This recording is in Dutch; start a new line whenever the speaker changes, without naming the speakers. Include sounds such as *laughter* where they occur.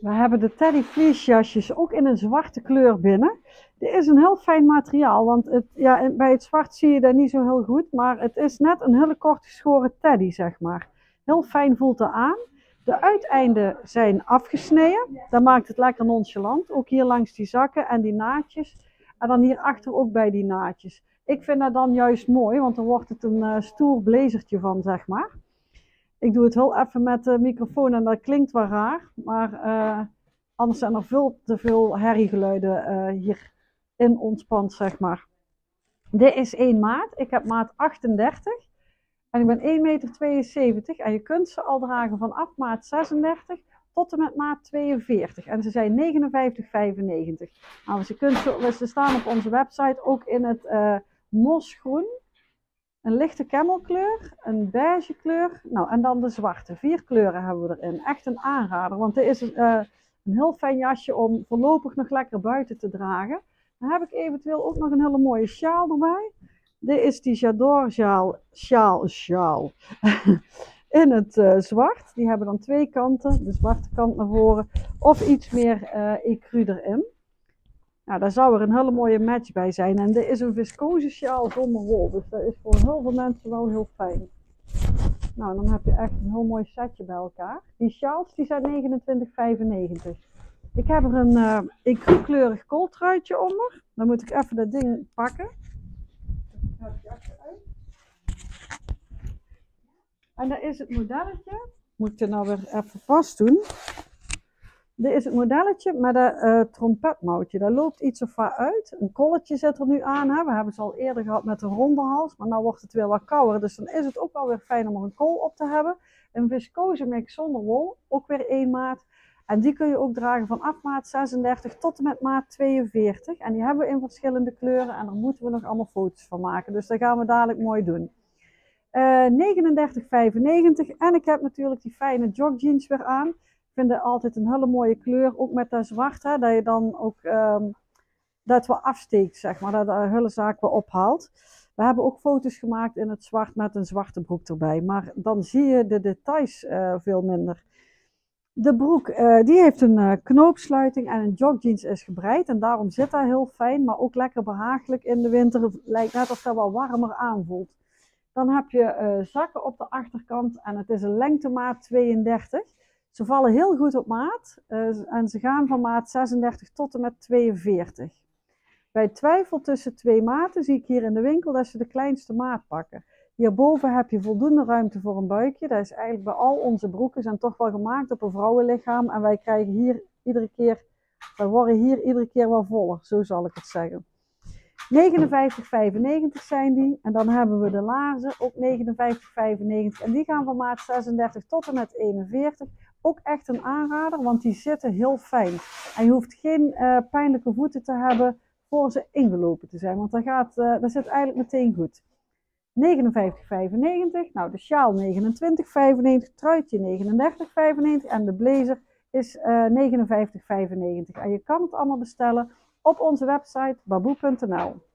We hebben de Teddy Fleece jasjes ook in een zwarte kleur binnen. Dit is een heel fijn materiaal, want het, ja, bij het zwart zie je dat niet zo heel goed. Maar het is net een hele kort geschoren teddy, zeg maar. Heel fijn voelt het aan. De uiteinden zijn afgesneden. Dat maakt het lekker nonchalant. Ook hier langs die zakken en die naadjes. En dan hierachter ook bij die naadjes. Ik vind dat dan juist mooi, want dan wordt het een uh, stoer blazertje van, zeg maar. Ik doe het heel even met de microfoon en dat klinkt wel raar. Maar uh, anders zijn er veel te veel herriegeluiden uh, hier in ontspant, zeg maar. Dit is 1 maat. Ik heb maat 38. En ik ben 1,72 meter. En je kunt ze al dragen vanaf maat 36 tot en met maat 42. En ze zijn 59,95. Nou, ze, kunt, ze staan op onze website ook in het uh, mosgroen. Een lichte camelkleur, een beige kleur, nou en dan de zwarte. Vier kleuren hebben we erin. Echt een aanrader, want dit is een, uh, een heel fijn jasje om voorlopig nog lekker buiten te dragen. Dan heb ik eventueel ook nog een hele mooie sjaal erbij. Dit is die J'adore sjaal, sjaal, sjaal. *laughs* in het uh, zwart. Die hebben dan twee kanten, de zwarte kant naar voren of iets meer uh, ecru erin. Nou, daar zou er een hele mooie match bij zijn. En dit is een viscose sjaal zonder wol. Dus dat is voor heel veel mensen wel heel fijn. Nou, dan heb je echt een heel mooi setje bij elkaar. Die sjaals die zijn 29,95. Ik heb er een uh, ecru-kleurig kooltruitje onder. Dan moet ik even dat ding pakken. En dat is het modelletje. Moet ik er nou weer even vast doen. Dit is het modelletje met een uh, trompetmouwtje. Dat loopt iets of wat uit. Een kolletje zit er nu aan. Hè. We hebben ze al eerder gehad met een ronde hals. Maar nu wordt het weer wat kouder. Dus dan is het ook wel weer fijn om er een kool op te hebben. Een viscose mix zonder wol. Ook weer één maat. En die kun je ook dragen vanaf maat 36 tot en met maat 42. En die hebben we in verschillende kleuren. En daar moeten we nog allemaal foto's van maken. Dus dat gaan we dadelijk mooi doen. Uh, 39,95. En ik heb natuurlijk die fijne jogjeans weer aan vind het altijd een hele mooie kleur. Ook met dat zwart, hè, dat je dan ook um, dat wel afsteekt, zeg maar. Dat de hele zaak weer ophaalt. We hebben ook foto's gemaakt in het zwart met een zwarte broek erbij. Maar dan zie je de details uh, veel minder. De broek uh, die heeft een uh, knoopsluiting en een jogjeans is gebreid. En daarom zit dat heel fijn, maar ook lekker behagelijk in de winter. Lijkt net of dat wel warmer aanvoelt. Dan heb je zakken op de achterkant en het is een lengtemaat 32. Ze vallen heel goed op maat uh, en ze gaan van maat 36 tot en met 42. Bij twijfel tussen twee maten zie ik hier in de winkel dat ze de kleinste maat pakken. Hierboven heb je voldoende ruimte voor een buikje. Dat is eigenlijk bij al onze broeken zijn toch wel gemaakt op een vrouwenlichaam. En wij krijgen hier iedere keer, wij worden hier iedere keer wel voller, zo zal ik het zeggen. 59,95 zijn die. En dan hebben we de laarzen, ook 59,95. En die gaan van maat 36 tot en met 41 ook echt een aanrader, want die zitten heel fijn. En je hoeft geen uh, pijnlijke voeten te hebben voor ze ingelopen te zijn, want dat, gaat, uh, zit eigenlijk meteen goed. 59,95, nou de sjaal 29,95, truitje 39,95 en de blazer is uh, eh, 59,95. En je kan het allemaal bestellen op onze website baboe.nl.